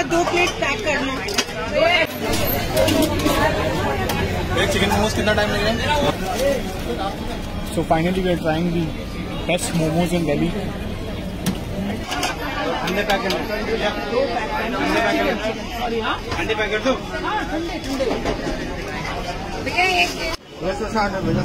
हमारा दो plate pack करना। एक चिकन मोमोज कितना टाइम लगेगा? So finally we are trying the best momos in Delhi. अंडे पैकेट अंडे पैकेट अंडे पैकेट दो। वैसे साठ है भैया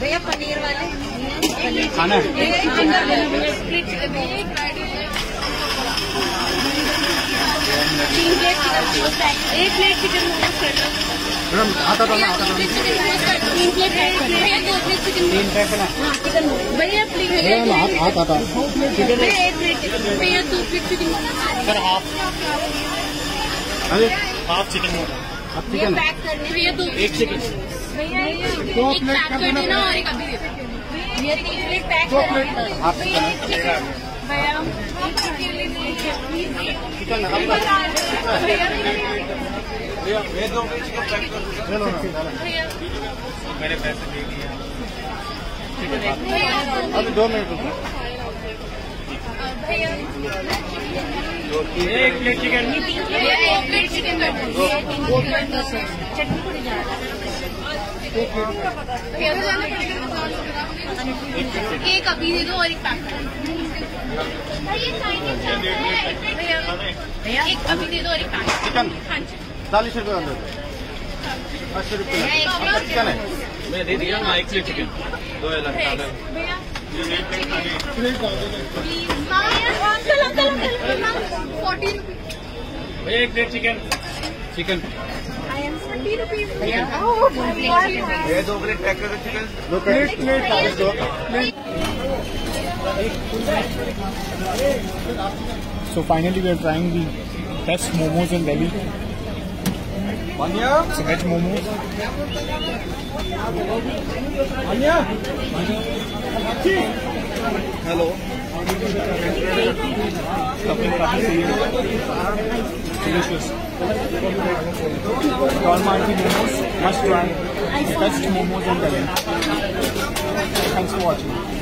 भैया पनीर वाले खाना तीन प्लेट चिकन मोमोज कर दो मैडम आता था आता था भैया प्लीज़ एक चिकन भैया दो प्लेट चिकन Sir, half अरे chicken momo. चिकन पैक करने भैया दो एक chicken. भैया एक पैक कर देना और एक अभी दे भैया तीन प्लेट पैक कर देना भैया चिकन दो मिनट एक प्लेट चिकन एक प्लेट चिकन चटनी तो एक अभी दे दो और एक पैक भैया एक अभी दे दो और एक पैक चिकन हाँ जी चालीस रुपये अंदर अस्सी रुपये चिकन है मैं दे दिया ना एक प्लेट चिकन दो एक प्लेट चिकन चिकन दो प्लेट पैक कर चिकन दो plate plate So finally, we are trying the best momos in. Vanya? Veg momos. Vanya? Hello. Delicious. Momos. Must try. Best momos in Thanks for watching.